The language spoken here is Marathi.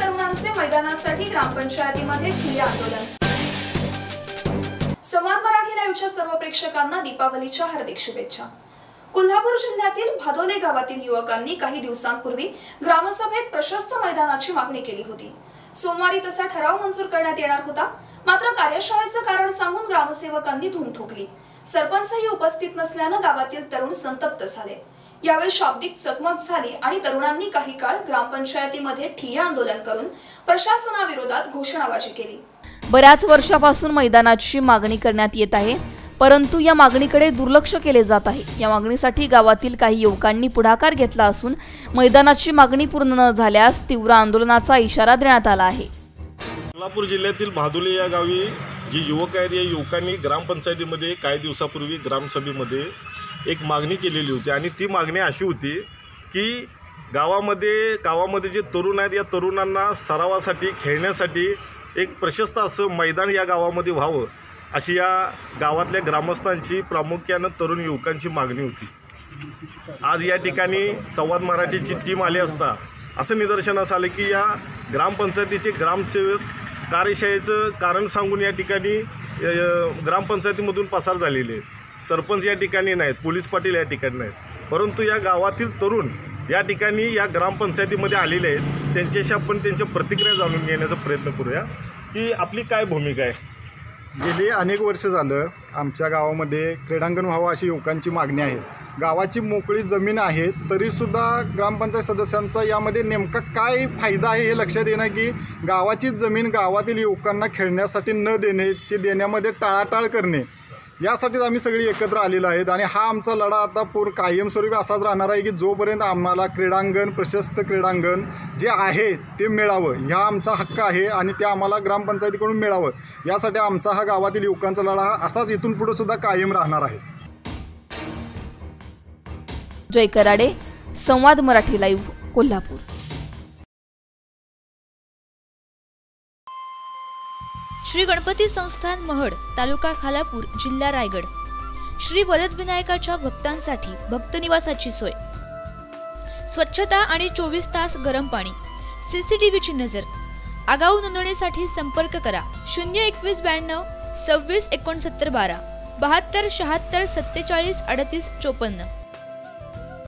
तरुणांचे मैदानासाठी ग्रामपंचायतीमध्ये ठिय्या आंदोलन. संवाद मराठी लाईव्हच्या सर्व प्रेक्षकांना दीपावलीच्या हार्दिक शुभेच्छा. कोल्हापूर जिल्ह्यातील भादोले गावातील युवकांनी काही दिवसांपूर्वी ग्रामसभेत प्रशस्त मैदानाची मागणी केली होती. सोमवारी तसा ठराव मंजूर करण्यात येणार होता. मात्र कार्यशाळेचं कारण सांगून ग्रामसेवकांनी धूम ठोकली. सरपंचही उपस्थित नसल्यानं गावातील तरुण संतप्त झाले. यावेळी शाब्दिक चकमक झाली आणि तरुणांनी काही काळ ग्रामपंचायतीमध्ये ठिय्या आंदोलन करून प्रशासनाविरोधात घोषणाबाजी केली. बऱ्याच वर्षापासून मैदानाची मागणी करण्यात येत आहे परंतु या मागणीकडे दुर्लक्ष केले जात आहे. या मागणीसाठी गावातील काही युवकांनी पुढाकार घेतला असून मैदानाची मागणी पूर्ण न झाल्यास तीव्र आंदोलनाचा इशारा देण्यात आला आहे. कोल्हापूर जिल्ह्यातील भादुले या गावी जी युवक आहेत या युवकांनी ग्रामपंचायतीमध्ये काही दिवसापूर्वी ग्रामसभेमध्ये एक मागणी केलेली होती आणि ती मागणी अशी होती की गावामध्ये गावामध्ये जे तरुण आहेत या तरुणांना सरावासाठी खेळण्यासाठी एक प्रशस्त असं मैदान या गावामध्ये व्हावं अशी या गावातल्या ग्रामस्थांची प्रामुख्यानं तरुण युवकांची मागणी होती. आज या ठिकाणी संवाद मराठीची टीम आली असता असं निदर्शनास आलं की या ग्रामपंचायतीचे ग्रामसेवक कार्यशाळेचं कारण सांगून या ठिकाणी ग्रामपंचायतीमधून पसार झालेले आहेत. सरपंच या ठिकाणी नाहीत पोलीस पाटील या ठिकाणी नाहीत. परंतु या गावातील तरुण या ठिकाणी या ग्रामपंचायतीमध्ये आलेले आहेत. त्यांच्याशी आपण त्यांच्या प्रतिक्रिया जाणून घेण्याचा प्रयत्न करूया. की आपली काय भूमिका आहे? गेली अनेक वर्ष झालं आमच्या गावामध्ये क्रीडांगण व्हावं अशी युवकांची मागणी आहे. गावाची मोकळी जमीन आहे तरीसुद्धा ग्रामपंचायत सदस्यांचा यामध्ये नेमका काय फायदा आहे हे लक्षात येणं की गावाचीच जमीन गावातील युवकांना खेळण्यासाठी न देणे ते देण्यामध्ये टाळाटाळ करणे यासाठीच आम्ही सगळी एकत्र आलेलो आहेत आणि हा आमचा लढा आता पूर्ण कायमस्वरूपी असाच राहणार आहे की जोपर्यंत आम्हाला क्रीडांगण प्रशस्त क्रीडांगण जे आहे ते मिळावं ह्या आमचा हक्क आहे आणि ते आम्हाला ग्रामपंचायतीकडून मिळावं यासाठी आमचा हा गावातील युवकांचा लढा हा असाच इथून पुढे सुद्धा कायम राहणार आहे. जय कराडे संवाद मराठी लाईव्ह कोल्हापूर. श्री गणपती संस्थान महड तालुका खालापूर जिल्हा रायगड. श्री वरदविनायकाच्या भक्तांसाठी भक्त निवासाची सोय. स्वच्छता आणि चोवीस तास गरम पाणी. सीसीटीव्हीची नजर. आगाऊ नोंदणीसाठी संपर्क करा. शून्य एकवीस ब्याण्णव सव्वीस एकोणसत्तर बारा बहात्तर शहात्तर सत्तेचाळीस अडतीस चोपन्न.